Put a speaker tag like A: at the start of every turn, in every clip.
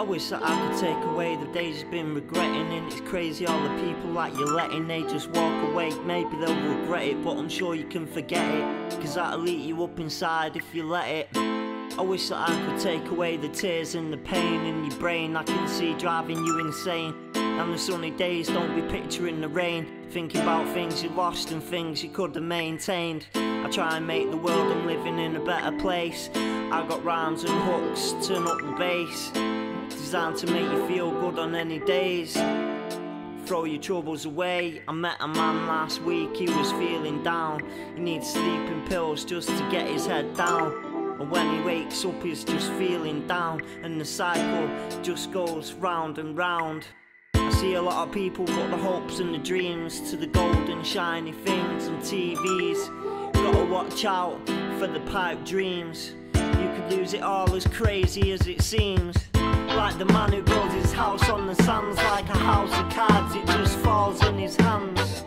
A: I wish that I could take away the days you've been regretting And it's crazy all the people that you're letting They just walk away, maybe they'll regret it But I'm sure you can forget it Cause that'll eat you up inside if you let it. I wish that I could take away the tears and the pain in your brain. I can see driving you insane And the sunny days don't be picturing the rain. Thinking about things you lost and things you could have maintained. I try and make the world I'm living in a better place. I got rhymes and hooks, turn up the bass Designed to make you feel good on any days Throw your troubles away I met a man last week, he was feeling down He needs sleeping pills just to get his head down and when he wakes up, he's just feeling down, and the cycle just goes round and round. I see a lot of people put the hopes and the dreams to the golden shiny things and TVs. Gotta watch out for the pipe dreams. You could lose it all as crazy as it seems. Like the man who builds his house on the sands, like a house of cards, it just falls in his hands.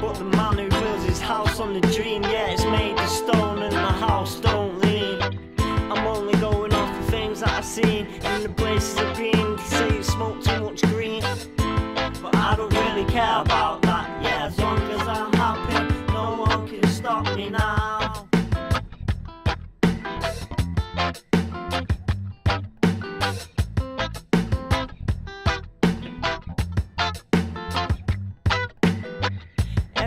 A: But the man who builds his house on the dream, yeah, it's made of stone and the house don't lean. I'm only going off the things that I've seen in the places I've been. They say you smoke too much green, but I don't really care about that. Yeah, as long as I'm happy, no one can stop me now.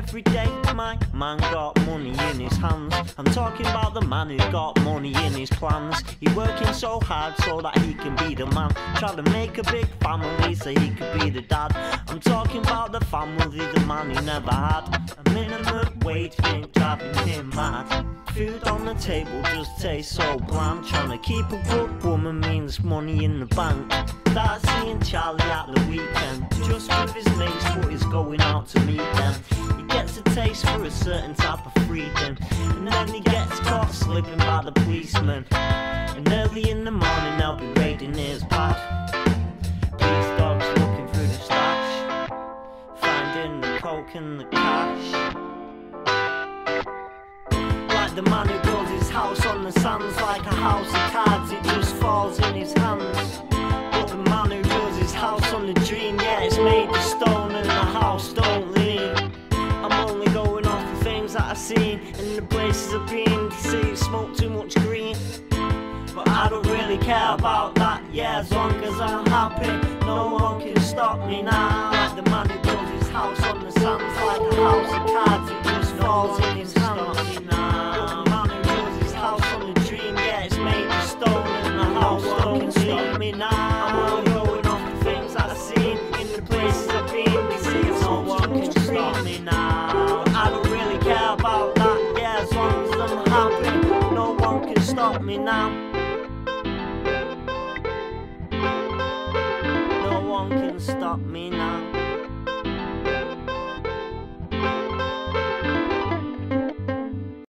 A: Every day my man got money in his hands. I'm talking about the man who got money in his plans. He working so hard so that he can be the man. Trying to make a big family so he could be the dad. I'm talking about the family the man he never had. A minimum wage thing driving him mad. Food on the table just tastes so bland. Trying to keep a good woman means money in the bank. Start seeing Charlie at the weekend. Just with his mates, but he's going out to meet taste for a certain type of freedom. And then he gets caught slipping by the policeman. And early in the morning, they'll be raiding his pad. Police dogs looking through the stash, finding the coke and the cash. Like the man who builds his house on the sands, like a house of cards, it just falls in his hands. Seen and the places I've been. They say you smoke too much green, but I don't really care about that. Yeah, as long as I'm happy, no one can stop me now. Like the man who builds his house on the sands, like a house of cards, it just falls in his hands. The man who builds his house on the dream, yeah, it's made of stone, and the house don't stop me now. I'm going off the things I've seen in the places I've been. They say no one can stop me now. Stop me now. No one can stop me now.